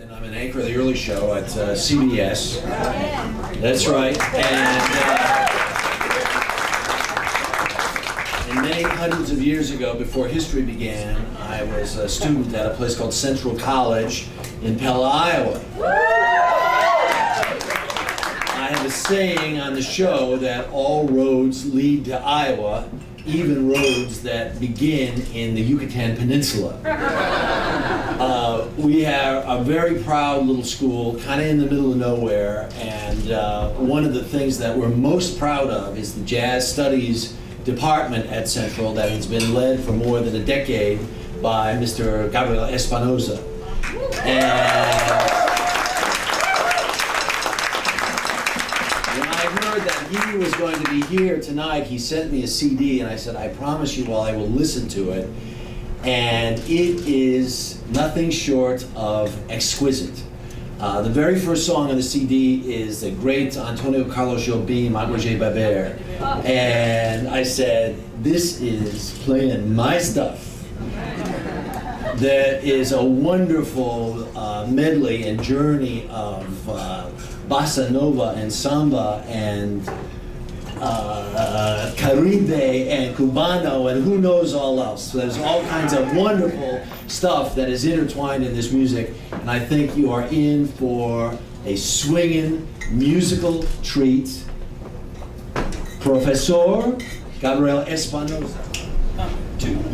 And I'm an anchor of the early show at uh, CBS. That's right. And, uh, and many hundreds of years ago, before history began, I was a student at a place called Central College in Pella, Iowa. Have a saying on the show that all roads lead to Iowa, even roads that begin in the Yucatan Peninsula. Uh, we are a very proud little school, kind of in the middle of nowhere, and uh, one of the things that we're most proud of is the Jazz Studies Department at Central that has been led for more than a decade by Mr. Gabriel Espinosa. And when I heard that he was going to be here tonight, he sent me a CD, and I said, I promise you all I will listen to it. And it is nothing short of exquisite. Uh, the very first song on the CD is the great Antonio Carlos Jobim, Agua de Beber. And I said, this is playing my stuff. There is a wonderful uh, medley and journey of uh, bossa nova and samba and uh, Caribe and Cubano and who knows all else. So there's all kinds of wonderful stuff that is intertwined in this music, and I think you are in for a swinging musical treat. Professor Gabriel Espinosa. Two.